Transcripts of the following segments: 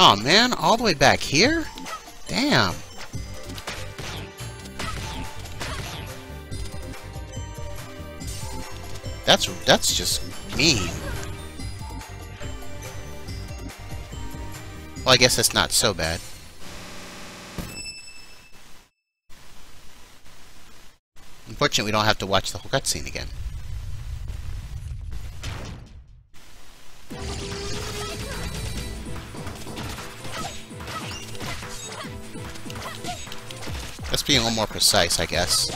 Oh man, all the way back here? Damn. That's that's just mean. Well, I guess that's not so bad. Unfortunately, we don't have to watch the whole cutscene again. Let's be a little more precise, I guess.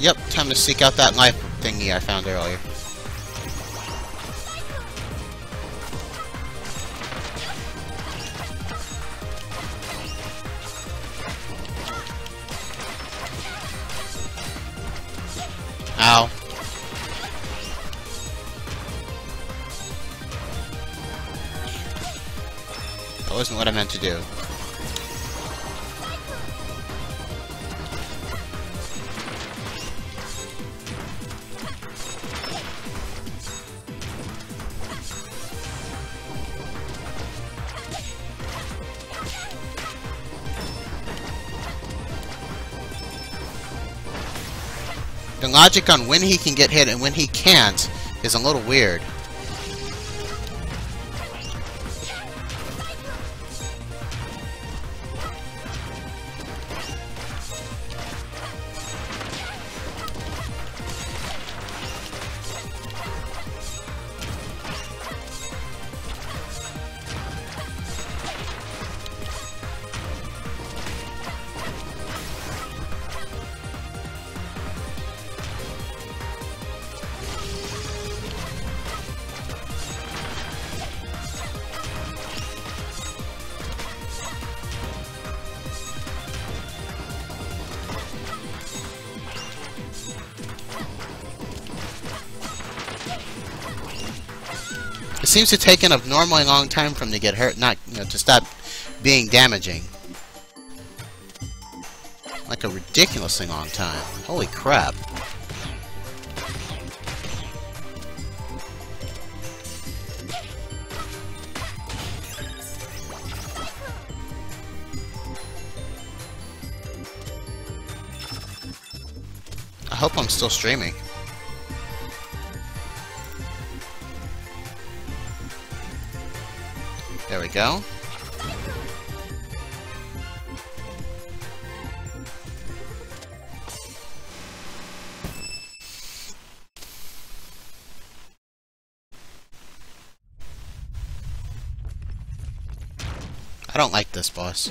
Yep, time to seek out that life thingy I found earlier. That wasn't what I meant to do. The logic on when he can get hit and when he can't is a little weird. Seems to take an abnormally long time for him to get hurt, not, you know, to stop being damaging. Like a ridiculously long time. Holy crap. I hope I'm still streaming. Go. I don't like this boss.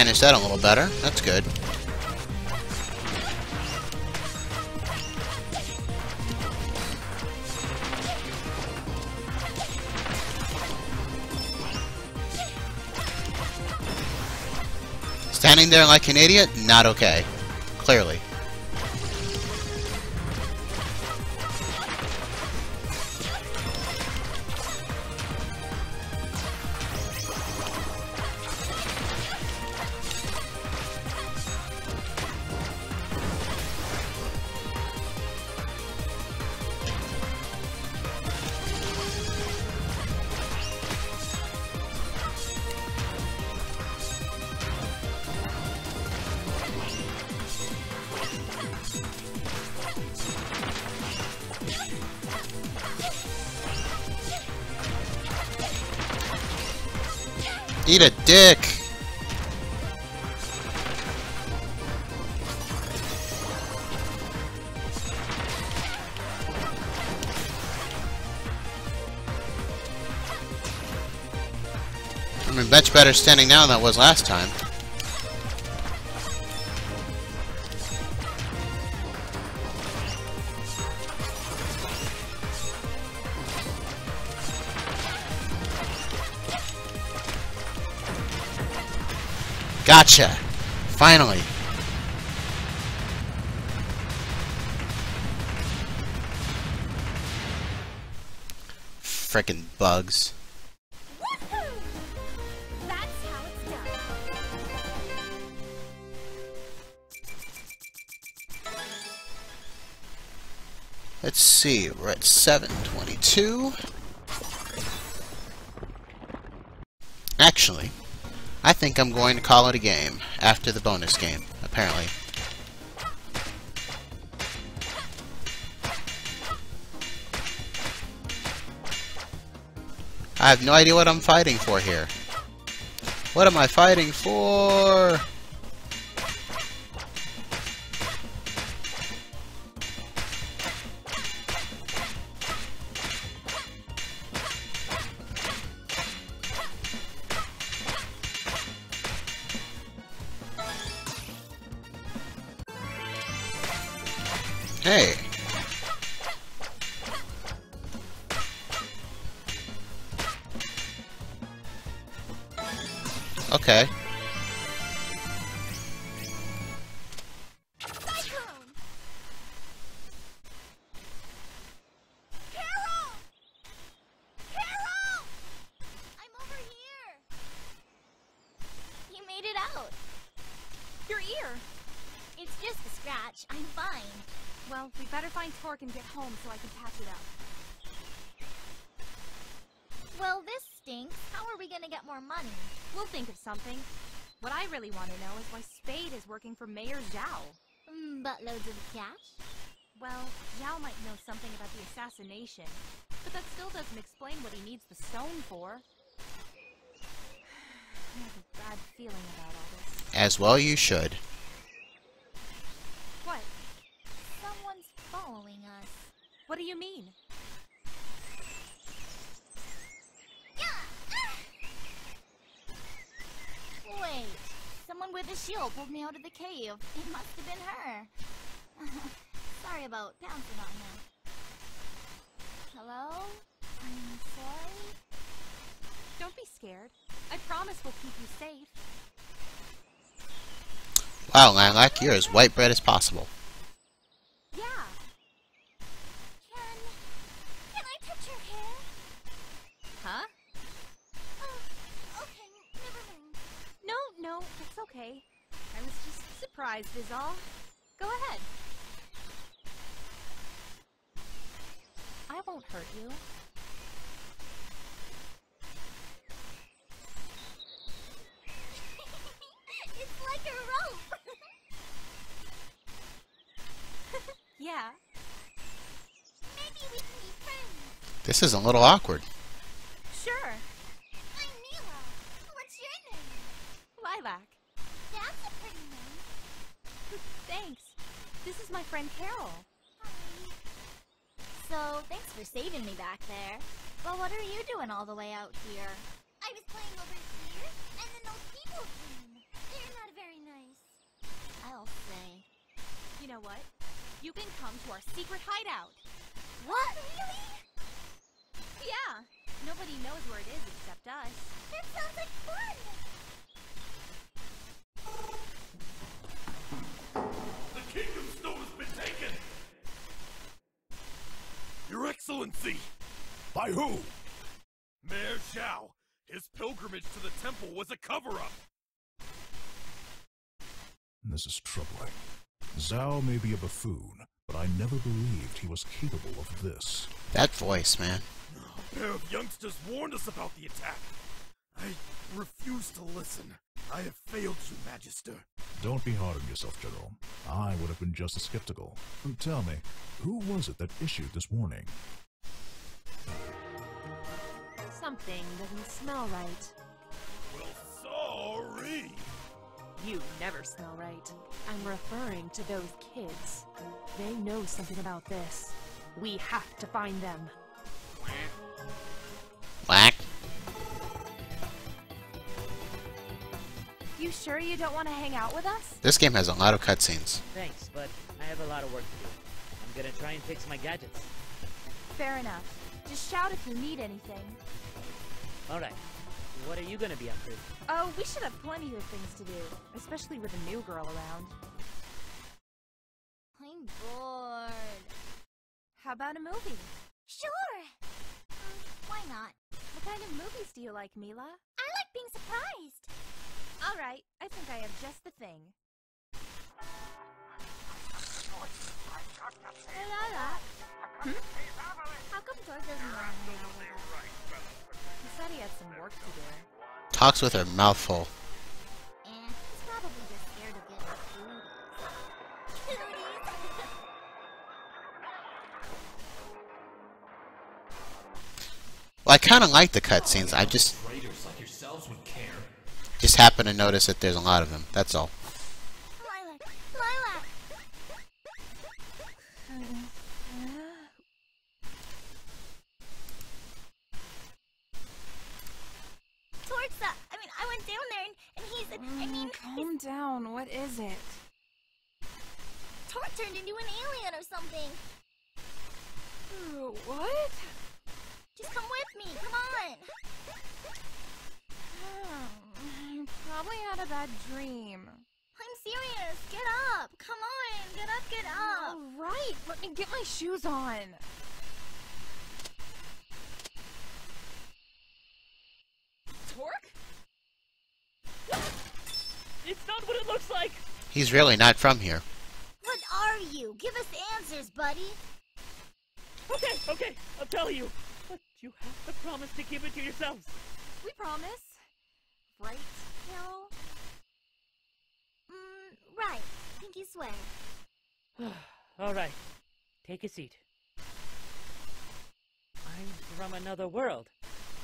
Managed that a little better. That's good. Standing there like an idiot? Not okay. Clearly. Eat a dick! I mean, much better standing now than that was last time. Gotcha! Finally! Frickin' bugs. Let's see, we're at 722. Actually, I think I'm going to call it a game after the bonus game, apparently. I have no idea what I'm fighting for here. What am I fighting for? It out. Your ear! It's just a scratch. I'm fine. Well, we better find Torque and get home so I can patch it up. Well, this stinks. How are we gonna get more money? We'll think of something. What I really want to know is why Spade is working for Mayor Zao. Mm, buttloads of cash? Well, Zao might know something about the assassination, but that still doesn't explain what he needs the stone for. I have a bad feeling about all this. As well you should. What? Someone's following us. What do you mean? Wait, someone with a shield pulled me out of the cave. It must have been her. sorry about pouncing on him. Hello? I'm sorry? Don't be scared. I promise we'll keep you safe. Wow, Lilac, you're as white bread as possible. Yeah. Can... Can I touch your hair? Huh? Oh, okay, never mind. No, no, it's okay. I was just surprised is all. Go ahead. I won't hurt you. it's like a rope! Yeah. Maybe we can be friends. This is a little awkward. Sure. I'm Milla. What's your name? Lilac. That's a pretty name. Thanks. This is my friend Carol. Hi. So, thanks for saving me back there. But what are you doing all the way out here? I was playing over here, and then those people came. They're not very nice. I'll say. You know what? You can come to our secret hideout. What? Really? Yeah. Nobody knows where it is except us. That sounds like fun! The Kingdom Stone has been taken! Your Excellency! By who? Mayor Zao. His pilgrimage to the temple was a cover-up. This is troubling. Zao may be a buffoon, but I never believed he was capable of this. That voice, man. A pair of youngsters warned us about the attack. I refuse to listen. I have failed you, Magister. Don't be hard on yourself, General. I would have been just as skeptical. Tell me, who was it that issued this warning? Something doesn't smell right. Well, sorry. You never smell right. I'm referring to those kids. They know something about this. We have to find them. Whack. You sure you don't want to hang out with us? This game has a lot of cutscenes. Thanks, but I have a lot of work to do. I'm gonna try and fix my gadgets. Fair enough. Just shout if you need anything. Alright, what are you gonna be up to? Oh, we should have plenty of things to do, especially with a new girl around. I'm bored. How about a movie? Sure! Mm, why not? What kind of movies do you like, Milla? I like being surprised. All right, I think I have just the thing. Hey, Lila. Hmm? How come George doesn't want to Talks with her mouth full. He's probably just scared of getting cooties. Cooties? Well, I kind of like the cutscenes. I just Traitors like yourselves would care. just happen to notice that there's a lot of them. That's all. Lilac! Lilac! Towards the... I mean, I went down there and, and he said... I mean, Mm, calm down. What is it? Torque turned into an alien or something. What? Just come with me. Come on. I probably had a bad dream. I'm serious. Get up. Come on. Get up. Get up. All right, let me get my shoes on. Torque? It's not what it looks like! He's really not from here. What are you? Give us answers, buddy. Okay, okay, I'll tell you. But you have to promise to keep it to yourselves. We promise. Right, Carol? Right. Pinky swear. Alright, take a seat. I'm from another world.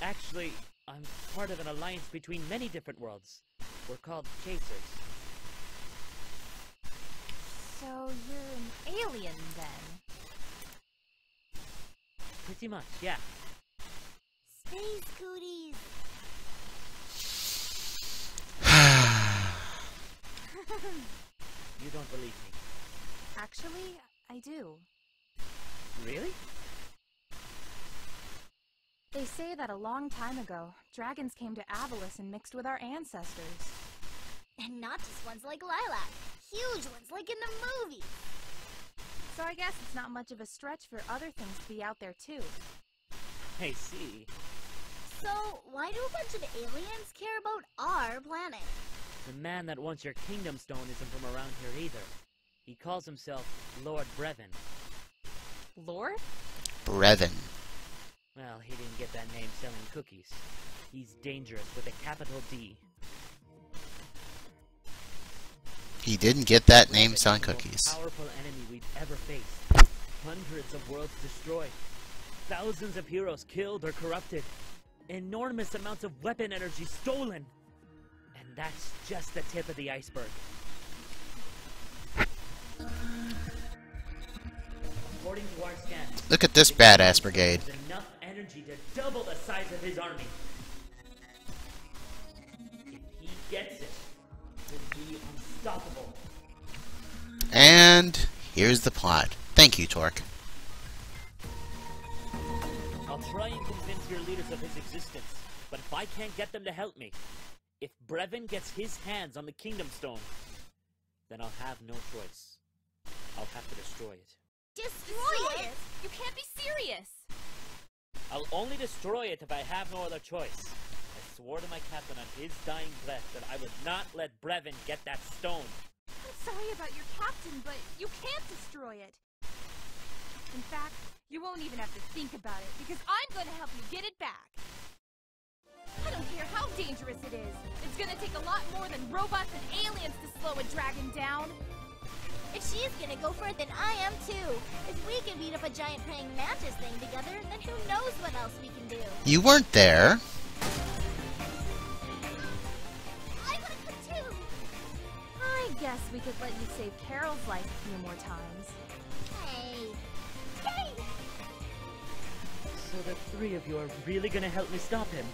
Actually, I'm part of an alliance between many different worlds. We're called Chasers. So you're an alien then? Pretty much, yeah. Space cooties. You don't believe me. Actually, I do. Really? They say that a long time ago, dragons came to Avalice and mixed with our ancestors. And not just ones like Lilac. Huge ones like in the movie. So I guess it's not much of a stretch for other things to be out there too. I see. So, why do a bunch of aliens care about our planet? The man that wants your kingdom stone isn't from around here either. He calls himself Lord Brevon. Lord? Brevon. Well, he didn't get that name selling cookies. He's dangerous with a capital D. He didn't get that name selling is the most cookies. Powerful enemy we've ever faced. Hundreds of worlds destroyed. Thousands of heroes killed or corrupted. Enormous amounts of weapon energy stolen. That's just the tip of the iceberg. According to our scans, Look at this badass brigade. enough energy to double the size of his army. If he gets it, he'll be unstoppable. And here's the plot. Thank you, Torque. I'll try and convince your leaders of his existence, but if I can't get them to help me, if Brevon gets his hands on the Kingdom Stone, then I'll have no choice. I'll have to destroy it. Destroy it? You can't be serious! I'll only destroy it if I have no other choice. I swore to my captain on his dying breath that I would not let Brevon get that stone. I'm sorry about your captain, but you can't destroy it. In fact, you won't even have to think about it, because I'm gonna help you get it back. I don't care how dangerous it is. It's gonna take a lot more than robots and aliens to slow a dragon down. If she's gonna go for it, then I am too. If we can beat up a giant praying mantis thing together, then who knows what else we can do. You weren't there. I wanna too! I guess we could let you save Carol's life a few more times. Hey. Hey! So the three of you are really gonna help me stop him?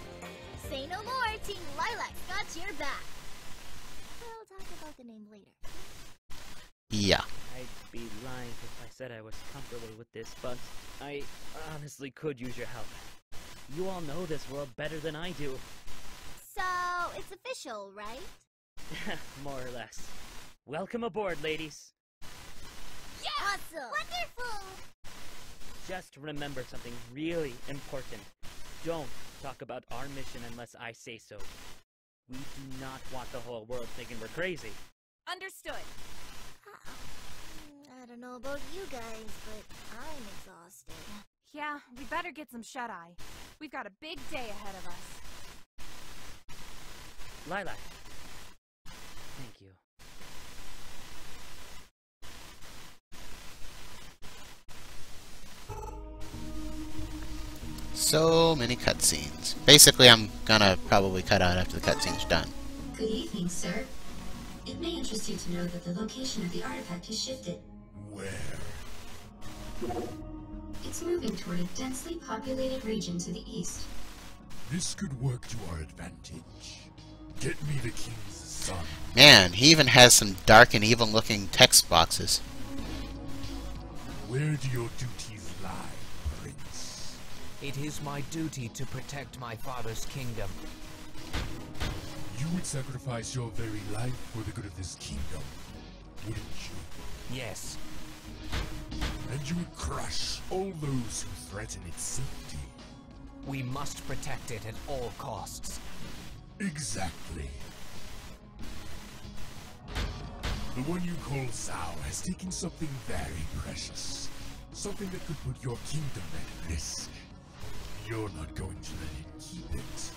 Say no more, Team Lilac's got your back. We'll talk about the name later. Yeah. I'd be lying if I said I was comfortable with this, but I honestly could use your help. You all know this world better than I do. So, it's official, right? More or less. Welcome aboard, ladies. Awesome! Wonderful! Just remember something really important. Don't talk about our mission unless I say so. We do not want the whole world thinking we're crazy. Understood. Uh, I don't know about you guys, but I'm exhausted. Yeah, we better get some shut-eye. We've got a big day ahead of us. Lilac. Thank you. So many cutscenes. Basically, I'm gonna probably cut out after the cutscene's done. Good evening, sir. It may interest you to know that the location of the artifact has shifted. Where? It's moving toward a densely populated region to the east. This could work to our advantage. Get me the king's son. Man, he even has some dark and evil looking text boxes. Where do your duties lie, Prince? It is my duty to protect my father's kingdom. You would sacrifice your very life for the good of this kingdom, wouldn't you? Yes, And you would crush all those who threaten its safety. we must protect it at all costs. Exactly. The one you call Zao has taken something very precious. Something that could put your kingdom at risk. You're not going to let him keep it,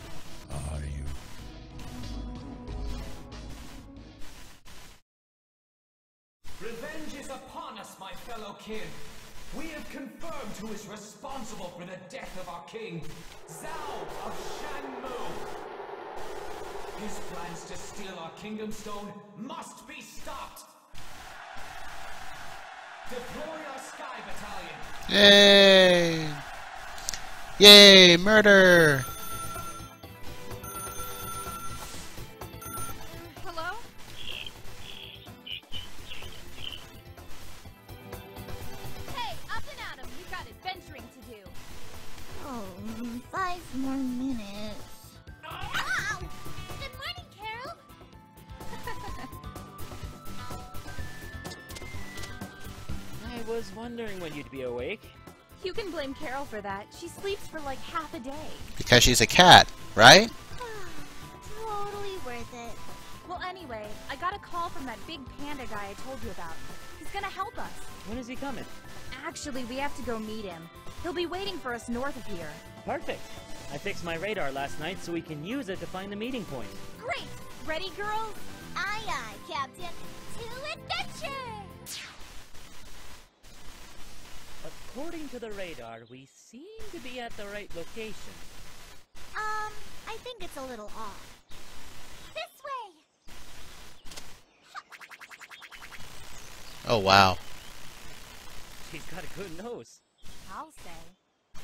are you? Revenge is upon us, my fellow kin. We have confirmed who is responsible for the death of our king, Zao of Shang Mu. His plans to steal our kingdom stone must be stopped. Deploy our sky battalion. Yay! Yay! Murder! Hello? Hey, up and at 'em! We've got adventuring to do. Oh, mm, more minutes. Ow! Good morning, Carol! I was wondering when you'd be awake. You can blame Carol for that. She sleeps for like half a day. Because she's a cat, right? totally worth it. Well, anyway, I got a call from that big panda guy I told you about. He's gonna help us. When is he coming? Actually, we have to go meet him. He'll be waiting for us north of here. Perfect. I fixed my radar last night so we can use it to find the meeting point. Great! Ready, girls? Aye, aye, Captain. To adventure! According to the radar, we seem to be at the right location. Um, I think it's a little off. This way! Oh wow. She's got a good nose. I'll say.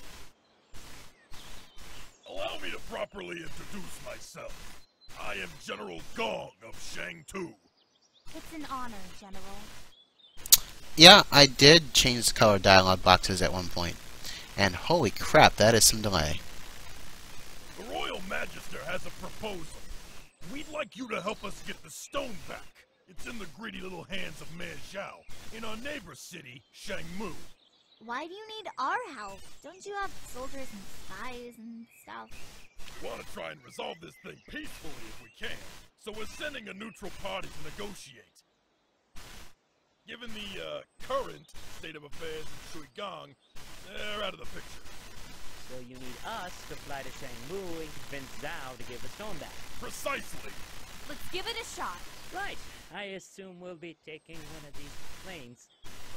Allow me to properly introduce myself. I am General Gong of Shang Tu. It's an honor, General. Yeah, I did change the color dialog boxes at one point. And holy crap, that is some delay. The Royal Magister has a proposal. We'd like you to help us get the stone back. It's in the greedy little hands of Man Zao in our neighbor city, Shang Mu. Why do you need our help? Don't you have soldiers and spies and stuff? We Want to try and resolve this thing peacefully if we can, so we're sending a neutral party to negotiate. Given the uh, current state of affairs in Shuigang, they're out of the picture. So you need us to fly to Shang Mu and convince Zao to give the stone back. Precisely. Let's give it a shot. Right. I assume we'll be taking one of these planes.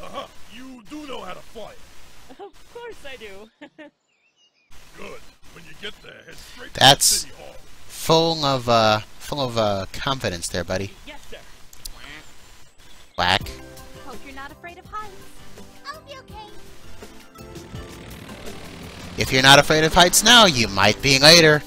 Uh-huh. You do know how to fly it. Of course I do. Good. When you get there, head straight That's- to the City Hall. Full of uh full of uh confidence there, buddy. yes, sir. Whack. Hope you're not afraid of heights. I'll be okay. If you're not afraid of heights now, you might be later.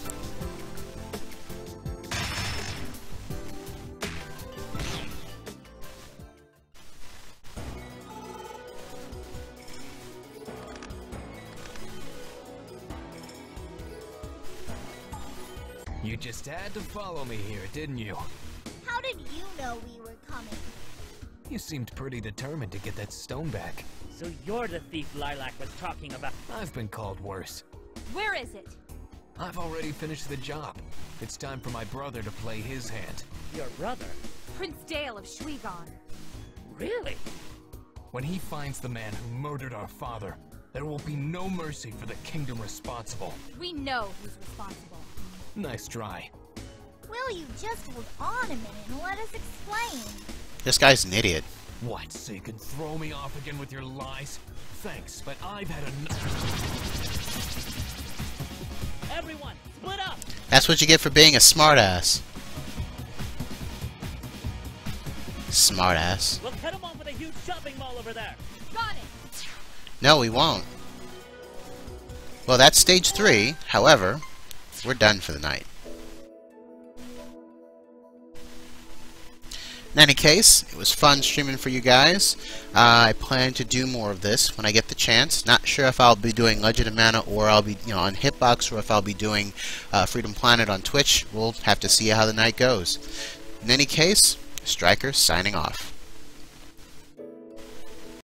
You just had to follow me here, didn't you? How did you know we were coming? You seemed pretty determined to get that stone back. So you're the thief Lilac was talking about. I've been called worse. Where is it? I've already finished the job. It's time for my brother to play his hand. Your brother? Prince Dail of Shuigang. Really? When he finds the man who murdered our father, there will be no mercy for the kingdom responsible. We know who's responsible. Nice try. Will you just hold on a minute and let us explain? This guy's an idiot. What, so you can throw me off again with your lies? Thanks, but I've had enough. Everyone, split up! That's what you get for being a smartass. Smartass. We'll cut him off with a huge shopping mall over there. Got it! No, we won't. Well, that's stage three. However, we're done for the night. In any case, it was fun streaming for you guys. Uh, I plan to do more of this when I get the chance. Not sure if I'll be doing Legend of Mana or I'll be, you know, on Hitbox or if I'll be doing uh, Freedom Planet on Twitch. We'll have to see how the night goes. In any case, Striker signing off.